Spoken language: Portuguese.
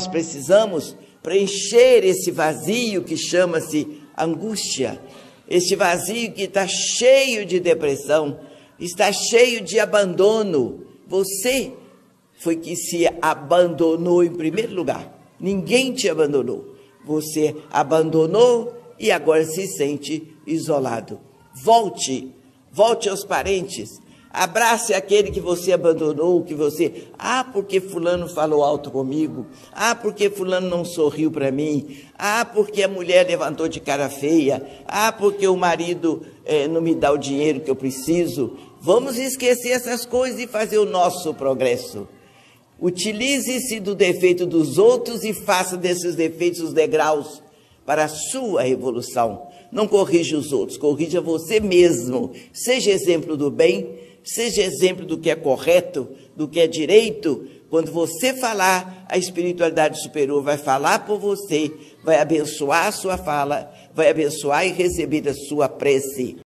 Nós precisamos preencher esse vazio que chama-se angústia, este vazio que está cheio de depressão, está cheio de abandono. Você foi que se abandonou em primeiro lugar. Ninguém te abandonou. Você abandonou e agora se sente isolado. Volte, volte aos parentes. Abrace aquele que você abandonou, que você. Ah, porque Fulano falou alto comigo. Ah, porque Fulano não sorriu para mim. Ah, porque a mulher levantou de cara feia. Ah, porque o marido eh, não me dá o dinheiro que eu preciso. Vamos esquecer essas coisas e fazer o nosso progresso. Utilize-se do defeito dos outros e faça desses defeitos os degraus para a sua evolução. Não corrija os outros, corrija você mesmo. Seja exemplo do bem seja exemplo do que é correto, do que é direito. Quando você falar, a espiritualidade superior vai falar por você, vai abençoar a sua fala, vai abençoar e receber a sua prece.